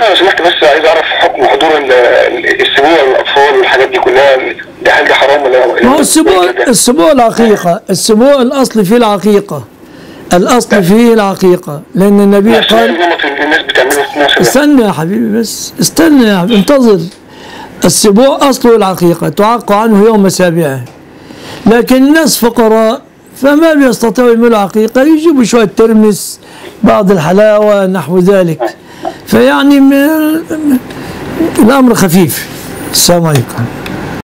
شيخنا لو سمحت بس عايز أعرف حكم حضور ال- ال- السبوع للاطفال والحاجات دي كلها ده هل ده حرام ولا ما هو السبوع السبوع العقيقة. السبوع الأصل فيه العقيقة. الأصل فيه العقيقة. لأن النبي قال الناس بتعمله. استنى يا حبيبي بس استنى يا حبيبي انتظر. السبوع أصله العقيقة تعق عنه يوم سابعة. لكن الناس فقراء فما بيستطيعوا يعملوا عقيقة. يجيبوا شوية ترمس بعض الحلاوة نحو ذلك. فيعني الأمر خفيف. السلام عليكم.